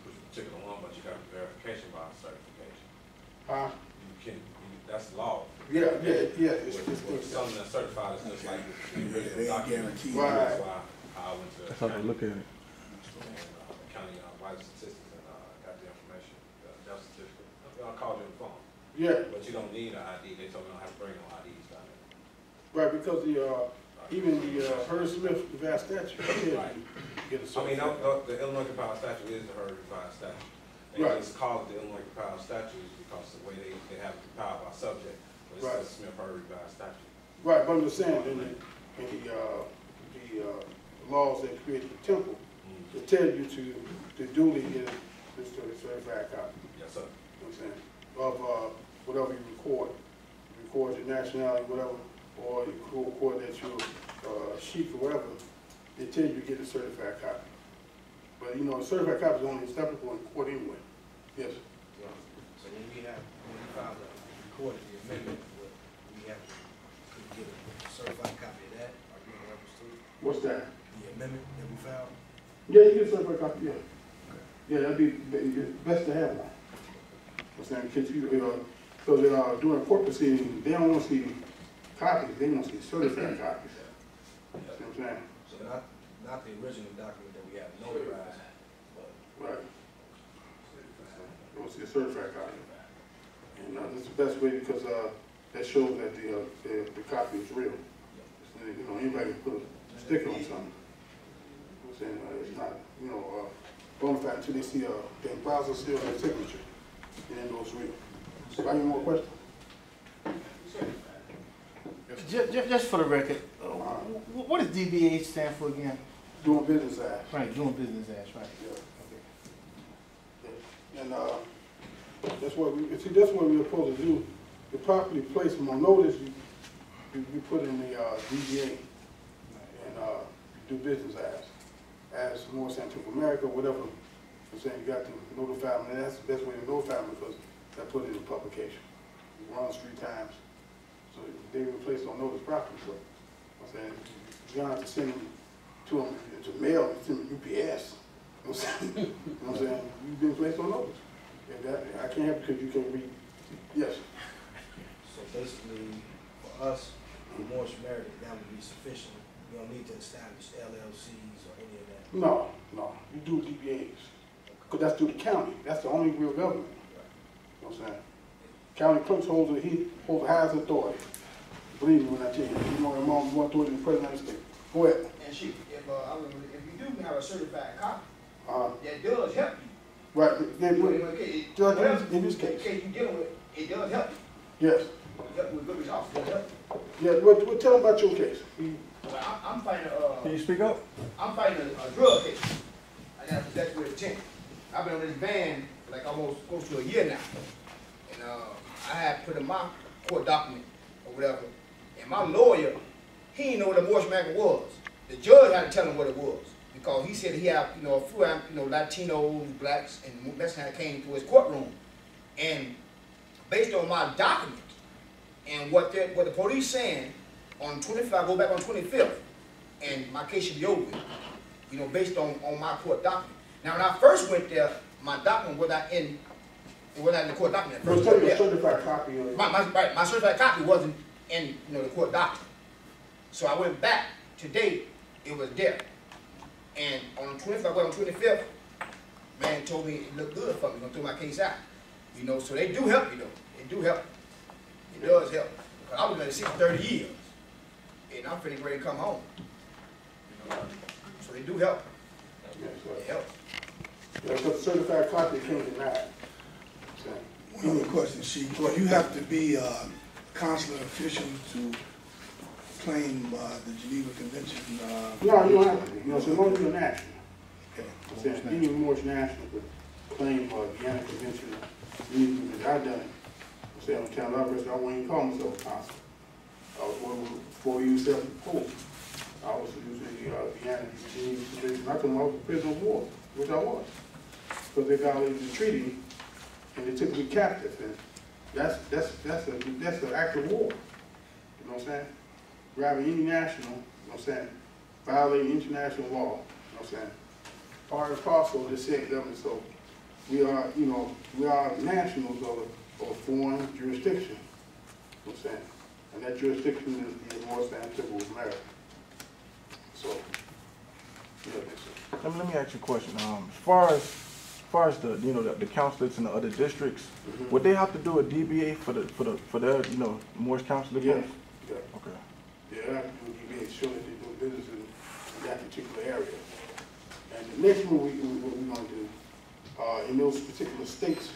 which particular one, but you got verification by certification. Uh, You can, that's law. yeah, yeah, yeah, it's, With- it's, with it's, Something that's certified is just like the They original guaranteed. Right. That's why I went to. That's how they look at it. And, uh, county, uh, vital statistics and, uh, got the information, uh, death certificate. I called you on the phone, yeah, but you don't need an ID, they told me I don't have to bring no IDs down there. Right, because the, uh, even the, uh, Hurd Smith, vast statute, Right. get a I mean, no, no, the Illinois compiled statute is the Hurd revised statute. They Right. just call it the Illinois compiled statute because the way they, they have it compiled by subject, but Right. it's the Smith Hurd revised statute. Right, but I'm just saying, in the, in the, uh, the, uh, laws that create the temple, Mm. it tell you to, to duly get this certified copy, Yes, sir. you know what I'm saying? Of, uh, whatever you record, You record your nationality, whatever, or you record that you're, uh, Sheik or whatever, they tell you to get a certified copy. But, you know, a certified copy is only acceptable in court anyway, yes. So when we have, when we file the recorded, the amendment, we have to get a certified copy of that, are you reference to What's that? the amendment that we filed? Yeah, you get a certified copy, yeah. Yeah, that'd be, best to have one. I'm saying, kids, you, uh, so they are doing a court proceedings, they don't want to see copies, they want to see certified copies. See what I'm saying? So not, not the original document that we have notarized, but Right. They want to see a certified copy. And, uh, this is the best way because, uh, that shows that the, uh, the, the copy is real. It's, You know, anybody can put a sticker on something. I'm saying, uh, it's not, you know, uh, bona fide until they see, uh, the browser seal their signature, and then it's real. So, any more questions? Just, just for the record, uh, what does DBA stand for again? Doing business as. Right, doing business as, right? Yeah. Yeah. And, uh, that's what we, see, that's what we're supposed to do, to properly place them on notice, you, you, you put in the, uh, DBA, and, uh, do business as, as Morris Central America, whatever, I'm saying, you got to notify them, and that's the best way to notify them, because that put it in publication. It runs three times, so they were placed on notice properly, so, I'm saying, you don't have to send them to them, to mail, send them UPS, you know what I'm saying? You know what I'm saying? You've been placed on notice. And that, I can't help because you can't read. Yes, So basically, for us, for Morris Meredith, that would be sufficient. You don't need to establish LLCs or any of that. No, no, you do DBAs, because that's through the county, that's the only real government. You know what I'm saying? County clerks hold the, he holds the highest authority. Believe me when I tell you, you know, your mom, more authority than the president of the state. Go ahead. And she, if, uh, I mean, if you do have a certified copy, Uh, that does help you. right, then, In wait, case- Judge, in whatever this- in this case. case you're dealing with, it does help you. yes, Help with good results, it does help you. yeah, what, what, tell them about your case. Well, I'm, I'm fighting, uh, Can you speak up? I'm fighting a, a drug case. I got a possession with intent. I've been on this van for like almost close to a year now. And, uh, I had put in my court document or whatever, and my lawyer, he didn't know what Morris Macker was. The judge had to tell him what it was, because he said he had, you know, a few, you know, Latinos, blacks, and Mexicans came to his courtroom. And based on my document, and what the, what the police saying, on twenty-fifth, I go back on twenty-fifth, and my case should be over you know, based on, on my court document. Now, when I first went there, my document was not in, it was not in the court document. First, first. tell me Yeah. a certified copy of My, my, right, my certified copy wasn't in, you know, the court document. So I went back, today, it was there. And on the twenty-fifth, I went on twenty-fifth, man told me it looked good for me, gonna throw my case out. You know, so they do help you though, they do help. It does help, because I was the six thirty years, and I'm finna ready to come home. You know, So they do help, Yes, sir. it helps. Yeah, because certified copy it. So, One other question, Chief. Do you have to be a consular official to claim uh, the Geneva Convention? uh, No, you don't have to, you know, so long as you're national. okay. I'm saying, any more national would claim, uh, Vienna Convention, to, I've done it. I'm saying, on town office, I won't even call myself a consul. I was one before you self post. I was using the, uh, Vienna Geneva Convention, I come off the prisoner of war, which I was. Because they violated the treaty, and they took me captive, and that's, that's, that's a, that's an act of war. You know what I'm saying? Grabbing any national, you know what I'm saying, violating international law, you know what I'm saying? part and parcel of the said government, so we are, you know, we are nationals of a, of foreign jurisdiction, you know what I'm saying? And that jurisdiction is the Morris Antigua of America. So, yeah, that's. Let me, let me ask you a question. Um, as far as far as the, you know, the, the councilors in the other districts, Mhm. would they have to do a DBA for the, for the, for their, you know, Moorish Council Yeah, yeah, Okay. yeah, I have to do, you make sure that they do business in that particular area. And the next move we, we, what we're gonna do, uh, in those particular states,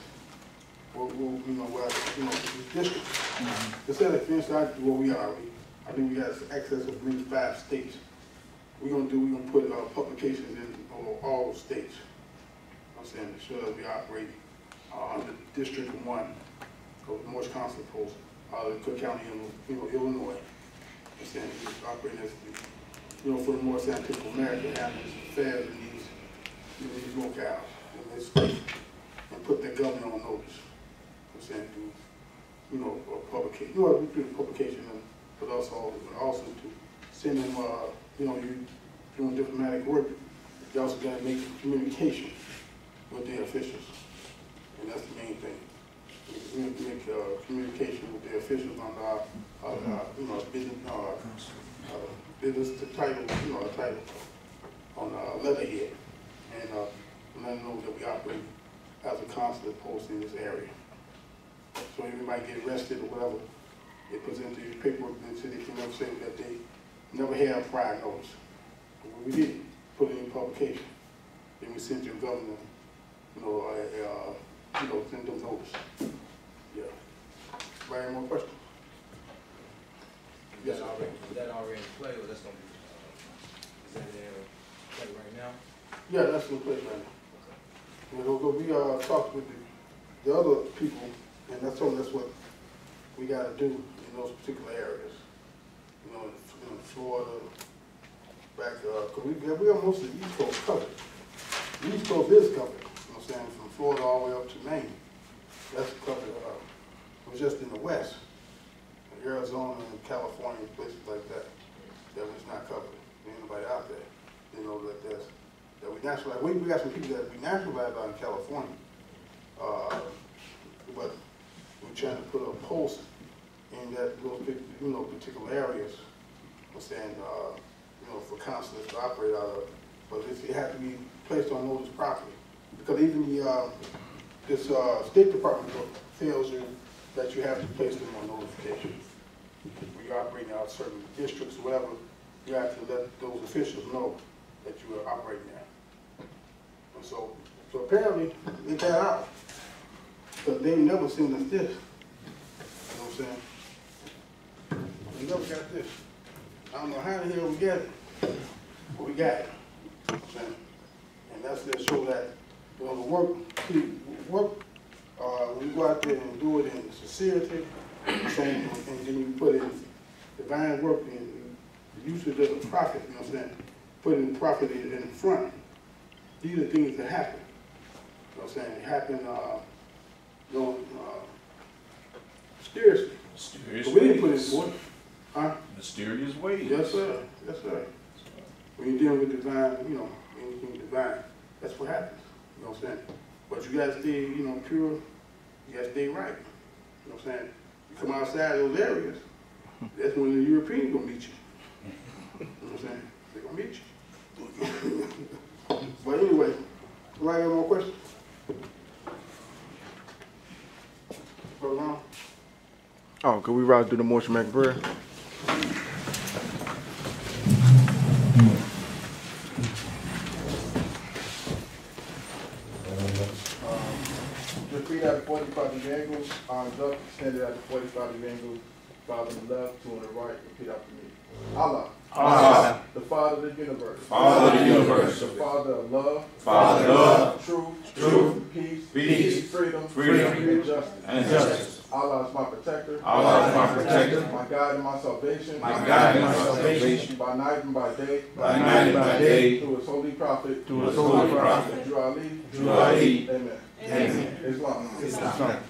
we'll, we'll, you know, where, you know, districts, Instead of finish out where we are, we, I think we got access of maybe five states. We're gonna do, we're gonna put, uh, publications in all, all states. I'm saying, to we operate, uh, under District One, of Moorish Council Post, uh, the Cook County, Illinois. I'm saying, operate as, the, you know, for the Morris Antigua America, having these affairs in these, in these locales, in this state, and put the government on notice. I'm saying, do you know, a publication, you know, we do publication, and- but also, also to send them, uh, you know, you doing diplomatic work, you also gotta make communication with the officials, and that's the main thing. We to make, uh, communication with the officials on our, uh, uh, you know, business, uh, uh, business the title, you know, title on, uh, letterhead, and, uh, let them know that we operate as a consulate post in this area. So everybody get arrested or whatever, they present the paperwork and say they can never say that they never had prior notice. But we didn't put it in publication, then we sent your governor, you know, a, uh, you know, send them notice. Yeah. Have more questions? Is that already, is that already in play, or that's gonna be, uh, is that in play right now? Yeah, that's in place right now. You know, but we, uh, talked with the, the other people, and that's told us what we gotta do in those particular areas. You know, in, in Florida, back, uh, cause we, we have most of the East Coast covered. The East Coast is covered, you know what Saying, from Florida all the way up to Maine. That's covered, uh, it was just in the West, Arizona and California, places like that, that was not covered. Ain't nobody out there, you know, that that we nationalize, we, we got some people that we nationalized out in California. Uh, but we're trying to put a post in that, those, you know, particular areas. I'm saying, uh, you know, for councilors to operate out of, but it had to be placed on notice properly. Because even the, uh, this, uh, State Department book tells you that you have to place them on notification. When you're operating out certain districts, whatever, you have to let those officials know that you are operating there. And so, so apparently, they got out, but they never seen us this. You know what I'm saying? We never got this. I don't know how the hell we got it, but we got it. You know? And that's to show that, the work, see, work, uh, when you go out there and do it in sincerity, you know what I'm saying, and then you put in divine work and usage of the prophet, you know what I'm saying? Putting prophet in, in front. These are things that happen. You know what I'm saying? Happen, uh, you know, uh, mysteriously. Mysterious But we didn't put it in, huh? Mysterious ways. Yes, sir, yes, sir. When you're dealing with divine, you know, anything divine, that's what happens, you know what I'm saying? But you gotta stay, you know, pure, you gotta stay right, you know what I'm saying? You come outside those areas, that's when the Europeans gonna meet you. You know what I'm saying? They gonna meet you. But anyway, I have more questions? Brother Long? Oh, could we ride through the motion, make a prayer? Repeat after forty-five degree angles, arms up, extended at the forty-five degree angle, five on the left, two on the right, repeat after me. Allah. Allah. The Father of the universe. Father of the universe. The Father of love. Father of love. Truth. Truth. Peace. Peace. Freedom. Freedom. And justice. And justice. Allah is my protector. Allah is my protector. My God and my salvation. My God and my salvation. By night and by day. By night and by day. Through his holy prophet. Through his holy prophet. Drew Ali. Drew Ali. Amen. Amen. not Islam.